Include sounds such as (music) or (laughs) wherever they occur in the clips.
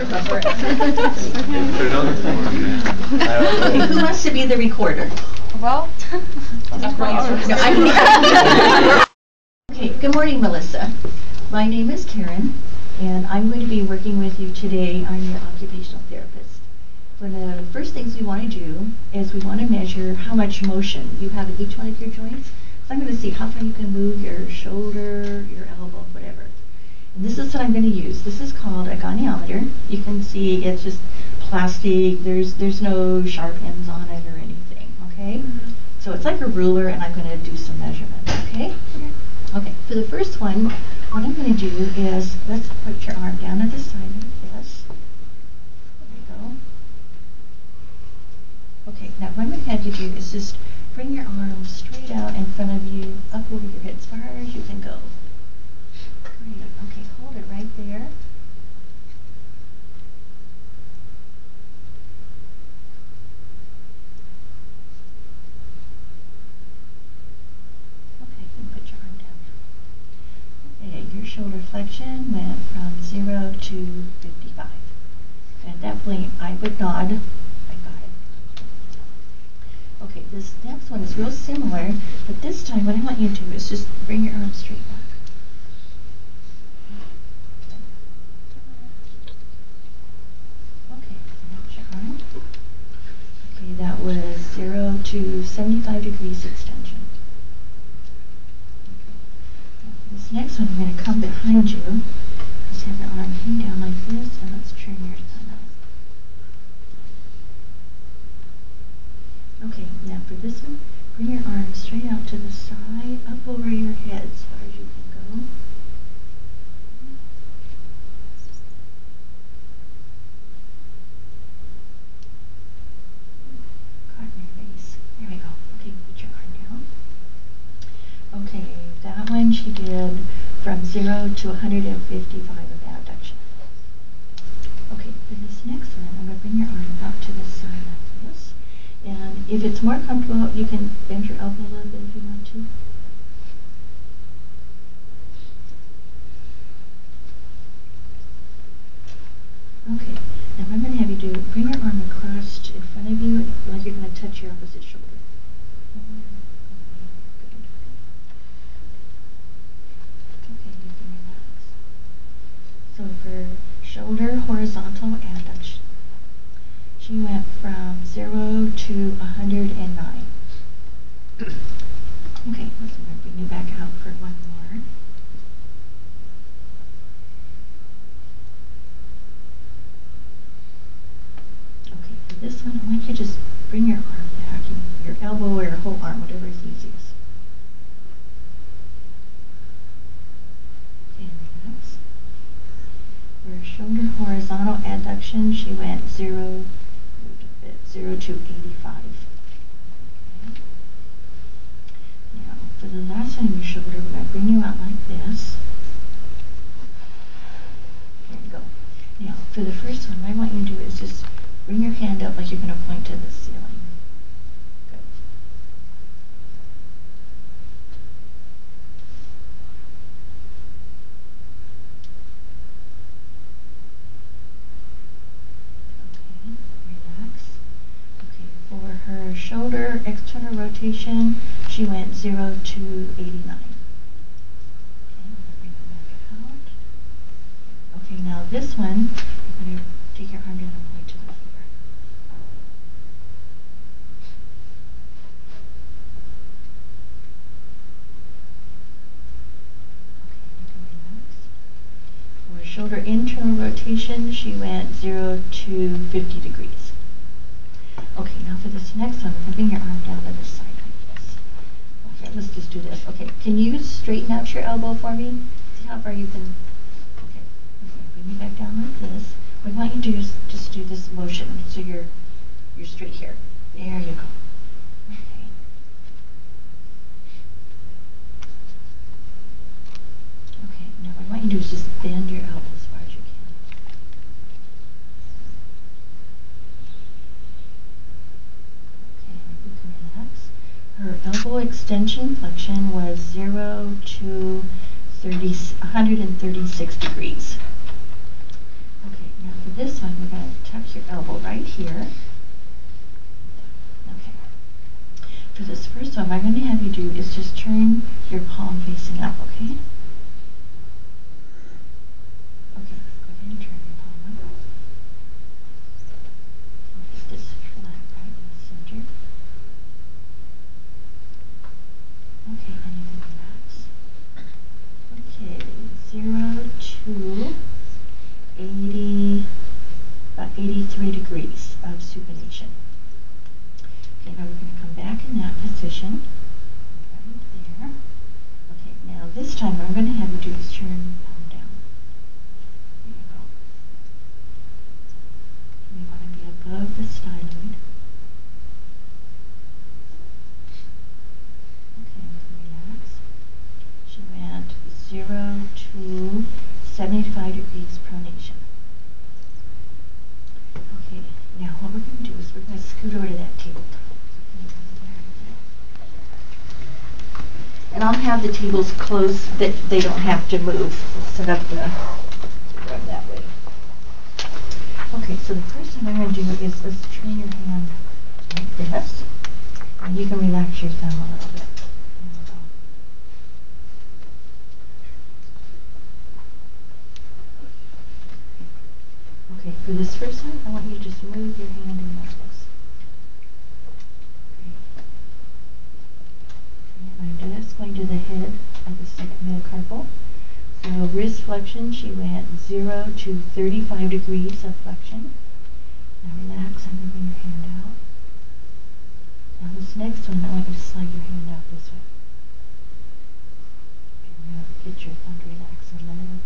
Okay, (laughs) who wants to be the recorder? Well, No, (laughs) I (laughs) Okay, good morning, Melissa. My name is Karen, and I'm going to be working with you today on your occupational therapist. One of the first things we want to do is we want to measure how much motion you have in each one of your joints. So I'm going to see how far you can move your shoulder, your elbow, whatever. This is what I'm going to use. This is called a goniometer. You can see it's just plastic. There's there's no sharp ends on it or anything. Okay. Mm-hmm. So it's like a ruler, and I'm going to do some measurements. Okay. Okay. For the first one, what I'm going to do is let's put your arm down at the side like this. There you go. Okay. Now what I'm going to have you do is just bring your arm straight out in front of you, up over your head, as far as you can go. Great. Okay, hold it right there. Okay, you can put your arm down now. Okay, your shoulder flexion went from 0 to 55. And at that point, I would nod. I got it. Okay, this next one is real similar, but this time what I want you to do is just bring your arm straight back. Okay, now your arm. That was 0 to 75 degrees extension. This next one, I'm going to come behind you. Just have your arm hang down like this, and let's turn your thumb out. Okay, now for this one, bring your arm straight out to the side, up over your head as far as you can go. Caught in your face. There we go. Okay, put your arm down. Okay, she did from 0 to 155 of abduction. Okay, for this next one, I'm going to bring your arm out to the side like this. And if it's more comfortable, you can bend your elbow a little bit if you want to. Okay, now what I'm going to have you do, bring your arm across in front of you like you're going to touch your opposite shoulder. Good. Okay, you can relax. So for shoulder horizontal abduction, she went from 0 to 109. (clears throat) Okay, let's bring you back out for one more. Okay, for this one, I want you to just bring your arm back, and your elbow or your whole arm, whatever is easiest. Okay, relax. For horizontal adduction, she went zero, moved a bit, zero to 85. Okay. Now, for the last one your shoulder, we're going to bring you out like this. There you go. Now, for the first one, what I want you to do is just bring your hand up like you're going to point to the ceiling. Good. Okay, relax. Okay, for her shoulder external rotation, she went 0 to 89. Okay. Okay, now this one, you're going to take your arm down and point to the floor. Okay. For shoulder internal rotation, she went 0 to 50 degrees. Okay, now for this next one, I'm bring your arm down to the side like this. Okay, let's just do this. Okay, can you straighten out your elbow for me? See how far you can. Okay, okay, bring me back down like this. What I want you to do is just do this motion, so you're you're straight here. There you go. Okay. Okay, now what I want you to do is just bend your elbow as far as you can. Okay, you can relax. Elbow extension flexion was 0 to 30, 136 degrees. Okay, now for this one, we're going to tuck your elbow right here. Okay. For this first one, what I'm going to have you do is just turn your palm facing up? Okay, go ahead and turn your palm up. Get this flat right in the center. Okay, and you can relax. Okay, zero to 80, 83 degrees of supination. Okay, now we're going to come back in that position. Right there. Okay, now this time I'm going to have you do is turn palm down. There you go. You want to be above the styloid. Okay, relax. She went 0 to 75 degrees pronation. Okay, now what we're going to do is we're going to scoot over to that tabletop. And I'll have the tables close that they don't have to move. Set up the run that way. Okay, so the first thing I'm going to do is let's your hand like this. And you can relax your thumb a little bit. Okay, for this first one, I want you to just move your hand in like this. Okay. And going to the head of the second metacarpal. So wrist flexion, she went 0 to 35 degrees of flexion. Now relax, I'm moving your hand out. Now this next one, I want you to slide your hand out this way. Okay, now get your thumb relaxed a little.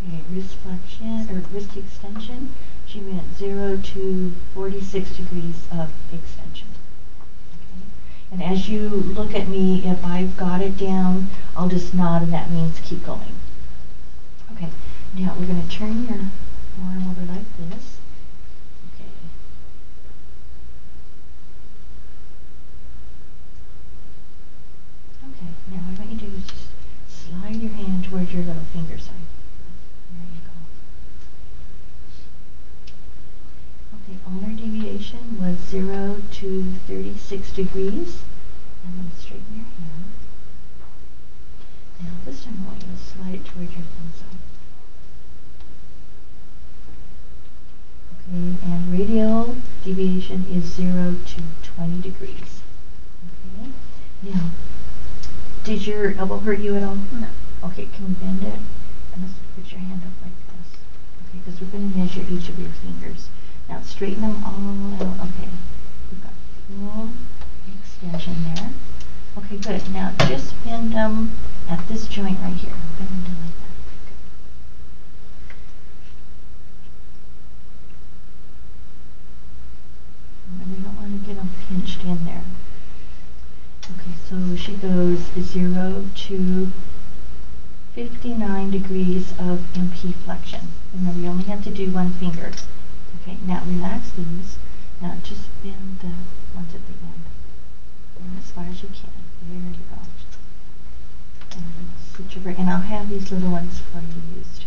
Okay, wrist flexion or wrist extension. She meant 0 to 46 degrees of extension. Okay. And as you look at me, if I've got it down, I'll just nod and that means keep going. Okay, now we're going to turn your arm over like this. Okay. Okay, now what I want you to do is just slide your hand towards your little finger side. There you go. Okay, ulnar deviation was 0 to 36 degrees. And then straighten your hand. Now this time I want you to slide it towards your thumb side. Okay, and radial deviation is 0 to 20 degrees. Okay, now, did your elbow hurt you at all? No. Okay, can you bend it? And let's put your hand up like this. Okay, because we're going to measure each of your fingers. Now straighten them all out. Okay, you've got full extension there. Okay, good. Now just bend them at this joint right here. Bend them like that. And we don't want to get them pinched in there. Okay, so she goes 0 to 59 degrees of MP flexion. Remember, you only have to do one finger. Okay, now relax these. Now just bend the ones at the end. As far as you can. There you go. And sit your. And I'll have these little ones for you to use too.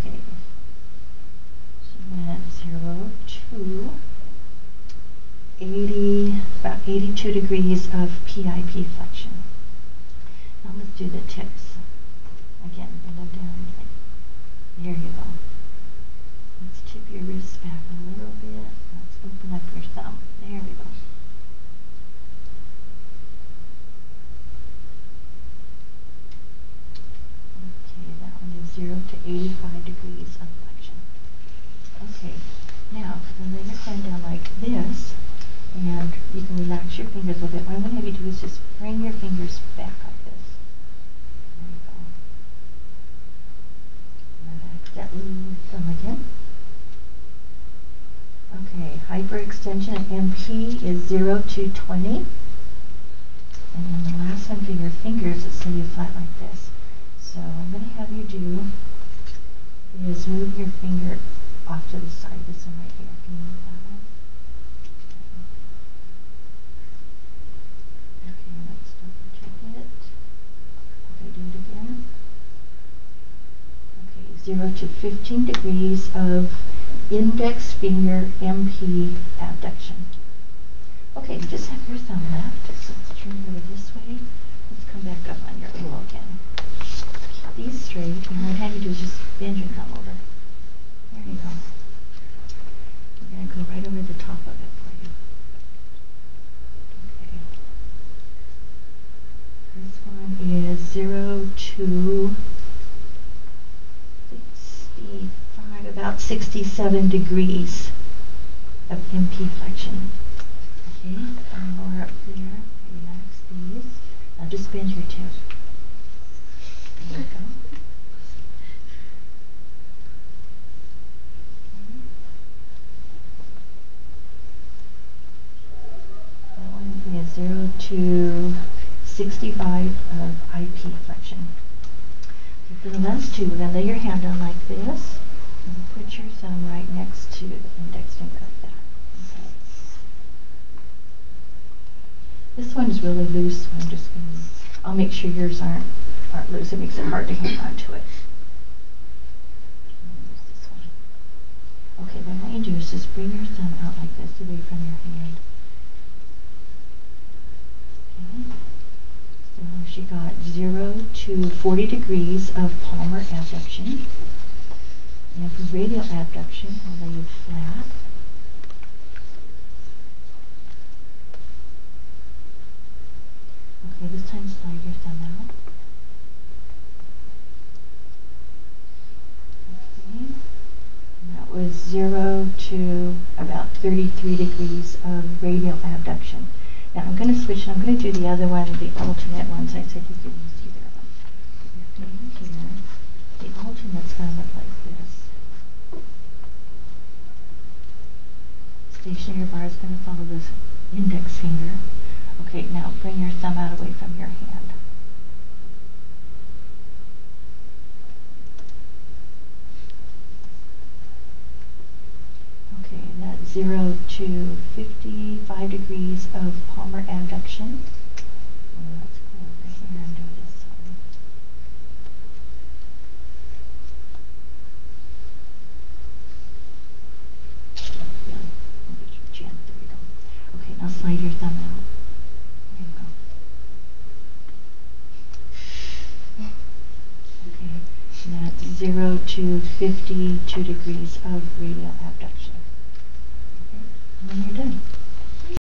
Okay. Went 0 to 80, about 82 degrees of PIP flexion. Now let's do the tips. Again, them down. There you go. Tip your wrists back a little bit. Let's open up your thumb. There we go. Okay, that one is 0 to 85 degrees of flexion. Okay, now, then lay your hand down like this, and you can relax your fingers a little bit. What I'm going to have you do is just bring your fingers back like this. There you go. Relax that little thumb again. Okay, hyperextension of MP is 0 to 20. And then the last one for your fingers is going to be flat like this. So I'm going to have you do is move your finger off to the side. This one right here. Can you move that one? Okay, let's double check it. Okay, do it again. Okay, 0 to 15 degrees of index finger MP abduction. Okay, you just have your thumb left, so let's turn it over this way. Let's come back up on your elbow again. Keep these straight, and what I have you do is just bend your thumb over. There you go. We're going to go right over the top of it for you. Okay. This one is 0 to 65, about 67 degrees of MP flexion. Okay, one more up. Relax, please. Now just bend your tip. There you go. Is 0 to 65 of IP flexion. Okay, for the last two, we're going to lay your hand down like this and put your thumb right next to the index finger like that. Okay. This one is really loose, so I'm just to, I'll make sure yours aren't, aren't loose. It makes it hard to hang on to it. Okay, then what you do is just bring your thumb out like this away from your hand. Okay. So she got 0 to 40 degrees of palmar abduction. And radial abduction, I'll lay you flat. Okay, this time slide your thumb out. Okay. And that was 0 to about 33 degrees of radial abduction. Now I'm going to switch, I'm going to do the other one, the alternate ones. I said you could use either of them. Here. The alternate's going to look like this. Stationary bar is going to follow this index finger. Okay, now bring your thumb out away from your hand. Okay, that's 0 to 55 degrees of palmar abduction. And let's go over here and do this one. Yeah, I'll get your chin. There you go. Okay, slide out. Okay, that's 0 to 52 degrees of radial abduction. Okay, and then you're done.